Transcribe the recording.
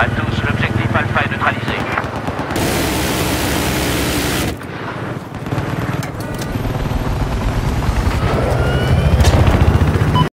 I do